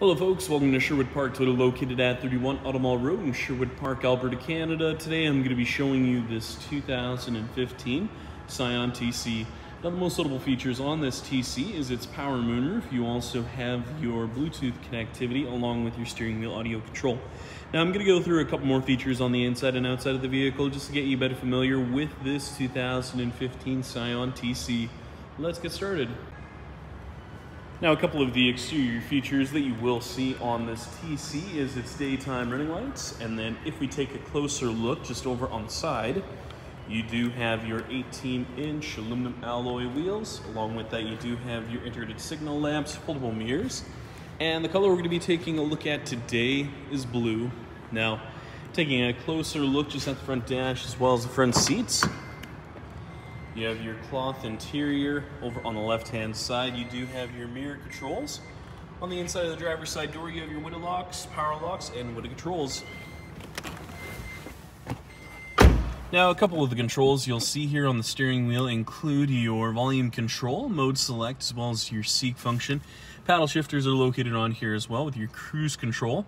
Hello folks, welcome to Sherwood Park Toyota located at 31 Automall Road in Sherwood Park, Alberta, Canada. Today I'm going to be showing you this 2015 Scion TC. Now the most notable features on this TC is its power moonroof. You also have your Bluetooth connectivity along with your steering wheel audio control. Now I'm going to go through a couple more features on the inside and outside of the vehicle just to get you better familiar with this 2015 Scion TC. Let's get started. Now a couple of the exterior features that you will see on this TC is its daytime running lights and then if we take a closer look just over on the side you do have your 18 inch aluminum alloy wheels along with that you do have your integrated signal lamps, foldable mirrors and the color we're going to be taking a look at today is blue. Now taking a closer look just at the front dash as well as the front seats you have your cloth interior over on the left-hand side. You do have your mirror controls. On the inside of the driver's side door, you have your window locks, power locks, and window controls. Now, a couple of the controls you'll see here on the steering wheel include your volume control, mode select, as well as your seek function. Paddle shifters are located on here as well with your cruise control.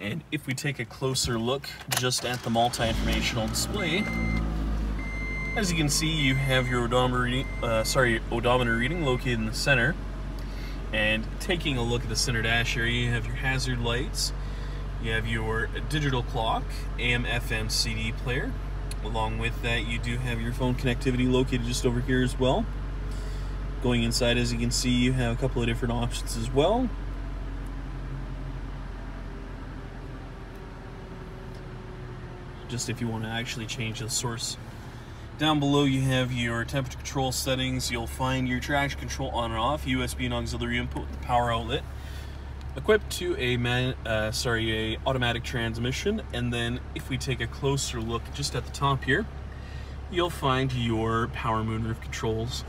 And if we take a closer look just at the multi-informational display, as you can see, you have your odometer reading, uh, sorry, odometer reading located in the center. And taking a look at the center dash area, you have your hazard lights, you have your digital clock, AM, FM, CD player. Along with that, you do have your phone connectivity located just over here as well. Going inside, as you can see, you have a couple of different options as well. Just if you want to actually change the source down below you have your temperature control settings. You'll find your traction control on and off, USB and auxiliary input, the power outlet. Equipped to a man, uh, sorry, a automatic transmission. And then if we take a closer look just at the top here, you'll find your power moonroof controls.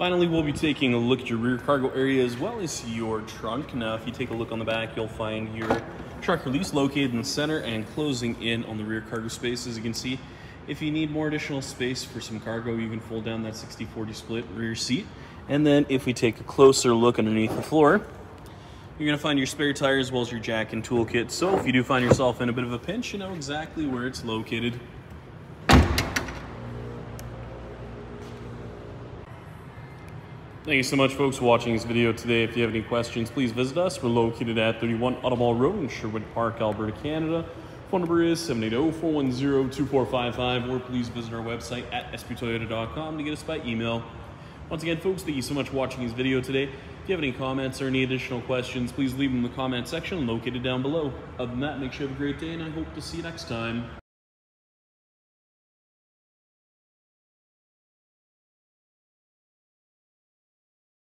Finally, we'll be taking a look at your rear cargo area as well as your trunk. Now, if you take a look on the back, you'll find your truck release located in the center and closing in on the rear cargo space. As you can see, if you need more additional space for some cargo, you can fold down that 60-40 split rear seat. And then if we take a closer look underneath the floor, you're gonna find your spare tire as well as your jack and toolkit. So if you do find yourself in a bit of a pinch, you know exactly where it's located. Thank you so much, folks, for watching this video today. If you have any questions, please visit us. We're located at 31 Automall Road in Sherwood Park, Alberta, Canada. Phone number is 780-410-2455, or please visit our website at sptoyota.com to get us by email. Once again, folks, thank you so much for watching this video today. If you have any comments or any additional questions, please leave them in the comment section located down below. Other than that, make sure you have a great day, and I hope to see you next time.